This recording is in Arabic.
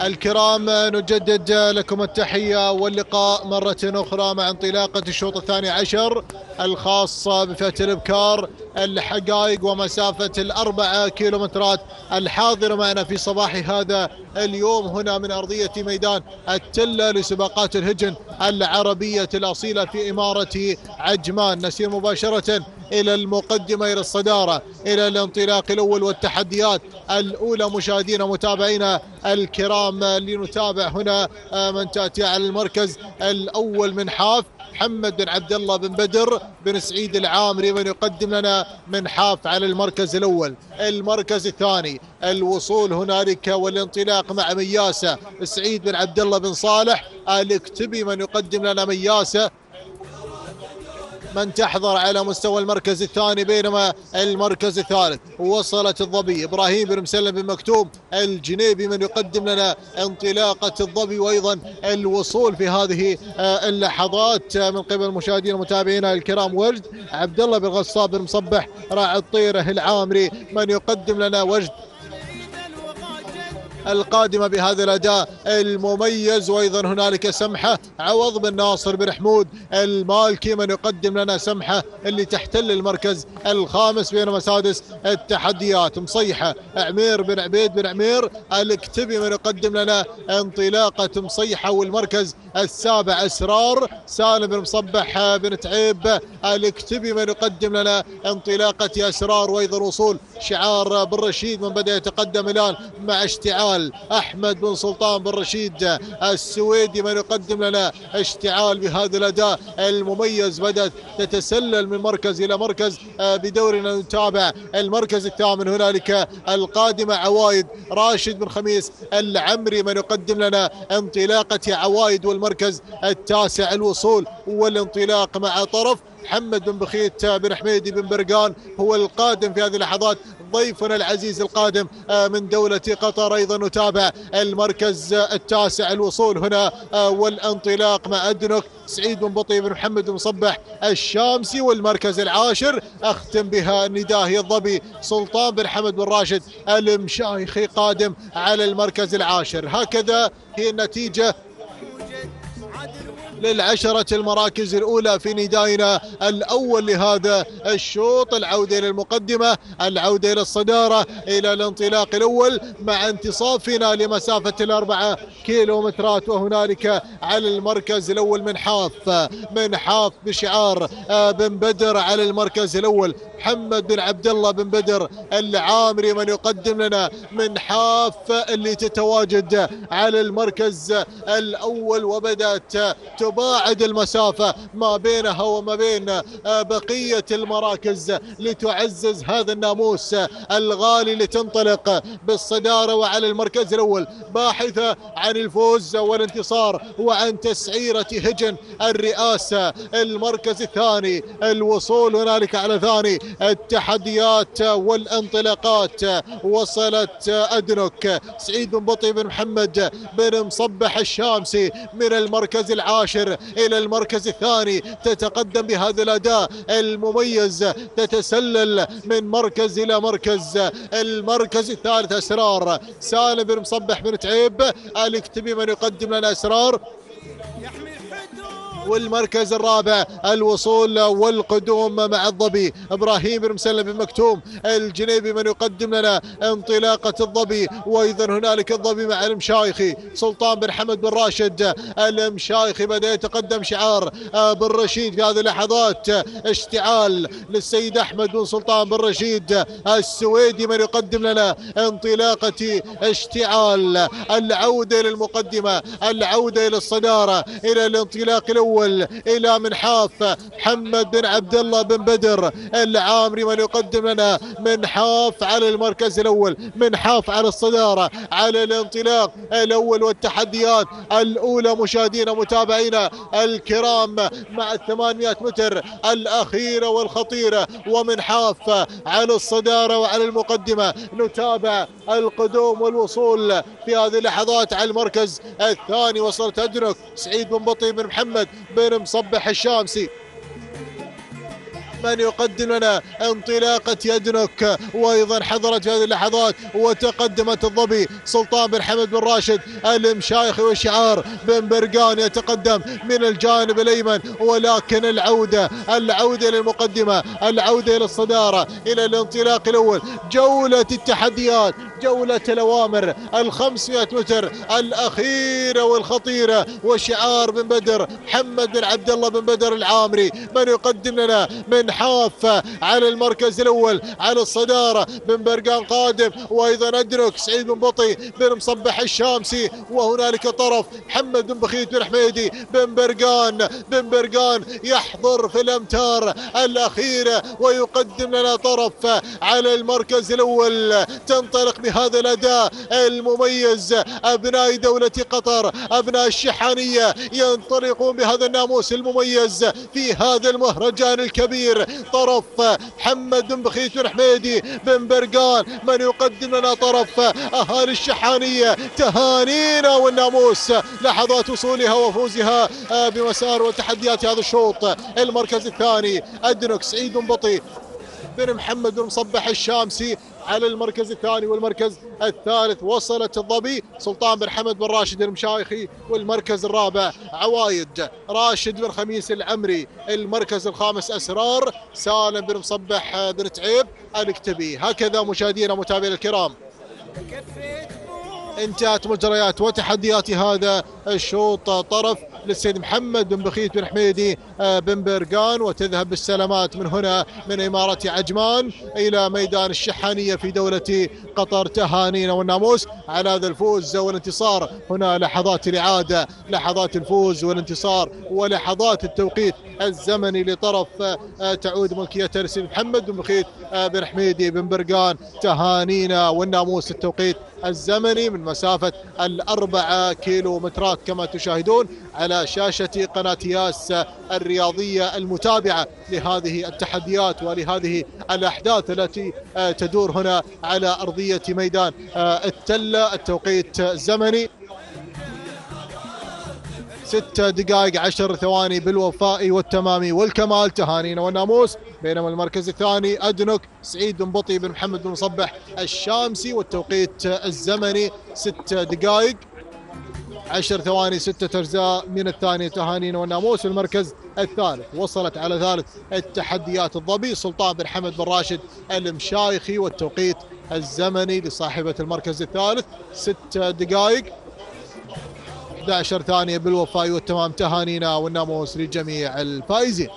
الكرام نجدد لكم التحية واللقاء مرة أخرى مع انطلاقة الشوط الثاني عشر الخاصة بفئة الإبكار الحقائق ومسافة الأربعة كيلومترات الحاضرة معنا في صباح هذا اليوم هنا من أرضية ميدان التلة لسباقات الهجن العربية الأصيلة في إمارة عجمان. نسير مباشرة إلى المقدمة إلى الصدارة إلى الانطلاق الأول والتحديات الأولى. مشاهدينا متابعينا الكرام لنتابع هنا من تأتي على المركز الأول من حاف محمد بن عبد الله بن بدر بن سعيد العامري من يقدم لنا من حاف على المركز الأول. المركز الثاني الوصول هنالك والانطلاق مع مياسة سعيد بن عبد الله بن صالح. الاكتبي من يقدم لنا مياسة من تحضر على مستوى المركز الثاني بينما المركز الثالث. وصلت الظبي إبراهيم بن مسلم بن مكتوم الجنيبي من يقدم لنا انطلاقة الظبي وأيضا الوصول في هذه اللحظات من قبل المشاهدين المتابعين الكرام. وجد عبد الله بن غصاب بن مصبح راعي الطيره العامري من يقدم لنا وجد القادمة بهذا الأداء المميز وأيضا هنالك سمحة عوض بن ناصر بن حمود المالكي من يقدم لنا سمحة اللي تحتل المركز الخامس بينما سادس التحديات. مصيحة عمير بن عبيد بن عمير الاكتبي من يقدم لنا انطلاقة مصيحة والمركز السابع أسرار. سالم بن مصبح بن تعيب الاكتبي من يقدم لنا انطلاقة أسرار وأيضا وصول شعار بن رشيد من بدأ يتقدم الآن مع اشتعال أحمد بن سلطان بن رشيد السويدي من يقدم لنا اشتعال بهذا الأداء المميز. بدأت تتسلل من مركز إلى مركز بدورنا نتابع المركز الثامن. هنالك القادمه عوايد راشد بن خميس العمري من يقدم لنا انطلاقة عوايد والمركز التاسع الوصول. والانطلاق مع طرف محمد بن بخيت بن حميدي بن برقان هو القادم في هذه اللحظات. ضيفنا العزيز القادم من دولة قطر أيضا نتابع المركز التاسع. الوصول هنا والانطلاق مع أدنك سعيد بن بطي بن محمد بن مصبح الشامسي والمركز العاشر. أختم بها النداء هي الظبي سلطان بن حمد بن راشد المشايخي قادم على المركز العاشر. هكذا هي النتيجة للعشرة المراكز الأولى في ندائنا الأول لهذا الشوط. العودة إلى المقدمة العودة إلى الصدارة إلى الانطلاق الأول مع انتصافنا لمسافة الأربعة كيلومترات وهنالك على المركز الأول من حاف من حاف بشعار بن بدر. على المركز الأول محمد بن عبد الله بن بدر العامري من يقدم لنا من حاف اللي تتواجد على المركز الأول. وبدأت تباعد المسافة ما بينها وما بين بقية المراكز لتعزز هذا الناموس الغالي لتنطلق بالصدارة وعلى المركز الأول باحثة عن الفوز والانتصار وعن تسعيرة هجن الرئاسة. المركز الثاني الوصول هنالك على ثاني التحديات والانطلاقات. وصلت أدنك سعيد بن بطي بن محمد بن مصبح الشامسي من المركز العاشر. إلى المركز الثاني. تتقدم بهذا الأداء المميز. تتسلل من مركز إلى مركز. المركز الثالث أسرار. سالم بن مصبح بن تعيب. الاكتبي من يقدم لنا أسرار؟ والمركز الرابع الوصول والقدوم مع الظبي. إبراهيم بن مسلم بن مكتوم الجنيبي من يقدم لنا انطلاقة الظبي. وأيضا هنالك الظبي مع المشايخي سلطان بن حمد بن راشد. المشايخي بدأ يتقدم شعار بن رشيد في هذه اللحظات. اشتعال للسيد أحمد بن سلطان بن رشيد. السويدي من يقدم لنا انطلاقة اشتعال. العودة للمقدمة العودة إلى الصدارة إلى الانطلاق الأول. الأول إلى منحاف محمد بن عبد الله بن بدر العامري من يقدم لنا منحاف على المركز الأول منحاف على الصدارة على الانطلاق الأول والتحديات الأولى مشاهدينا متابعينا الكرام مع ال 800 متر الأخيرة والخطيرة ومنحاف على الصدارة وعلى المقدمة. نتابع القدوم والوصول في هذه اللحظات على المركز الثاني وصلت ادرك سعيد بن بطي بن محمد بن مصبح الشامسي من يقدم لنا انطلاقة يدنك وأيضا حضرت في هذه اللحظات وتقدمت الظبي سلطان بن حمد بن راشد المشايخ والشعار بن برقان يتقدم من الجانب الأيمن ولكن العودة العودة للمقدمة العودة إلى الصدارة إلى الانطلاق الأول جولة التحديات جولة الأوامر ال 500 متر الأخيرة والخطيرة وشعار بن بدر محمد بن عبد الله بن بدر العامري من يقدم لنا من حافة على المركز الأول على الصدارة بن برقان قادم وأيضا أدرك سعيد بن بطي بن مصبح الشامسي وهنالك طرف محمد بن بخيت بن حميدي بن برقان بن برقان يحضر في الأمتار الأخيرة ويقدم لنا طرف على المركز الأول تنطلق بهذا الأداء المميز. أبناء دولة قطر أبناء الشحانية ينطلقون بهذا الناموس المميز في هذا المهرجان الكبير. طرف محمد بن بخيت بن حميدي بن برقان من يقدم لنا طرف أهالي الشحانية. تهانينا والناموس لحظات وصولها وفوزها بمسار وتحديات هذا الشوط. المركز الثاني أدنك سعيد بن بطي بن محمد بن مصبح الشامسي. على المركز الثاني والمركز الثالث. وصلت الظبي سلطان بن حمد بن راشد المشايخي والمركز الرابع عوايد راشد بن خميس العمري. المركز الخامس أسرار سالم بن مصبح بن تعيب الكتبي. هكذا مشاهدينا متابعينا الكرام. انتهت مجريات وتحديات هذا الشوط طرف. للسيد محمد بن بخيت بن حميدي آه، بن برقان وتذهب بالسلامات من هنا من إمارة عجمان إلى ميدان الشحانية في دولة قطر. تهانينا والناموس على هذا الفوز والانتصار. هنا لحظات الإعادة لحظات الفوز والانتصار ولحظات التوقيت الزمني لطرف آه، تعود ملكية السيد محمد بن بخيت آه، بن حميدي بن برقان. تهانينا والناموس التوقيت الزمني من مسافة الأربعة كيلو مترات كما تشاهدون على شاشة قناة ياس الرياضية المتابعة لهذه التحديات ولهذه الأحداث التي آه، تدور هنا على أرضية ميدان. آه، التلة التوقيت الزمني ستة دقائق عشر ثواني بالوفاء والتمام والكمال. تهانينا والناموس بينما المركز الثاني أدنك سعيد بن بطي بن محمد بن مصبح الشامسي والتوقيت الزمني. ستة دقائق عشر ثواني ستة أجزاء من الثاني تهانينا والناموس المركز الثالث. وصلت على ثالث التحديات. الظبي سلطان بن حمد بن راشد المشايخي والتوقيت الزمني لصاحبة المركز الثالث. ست دقائق 11 ثانية بالوفاء والتمام تهانينا والناموس لجميع الفائزين.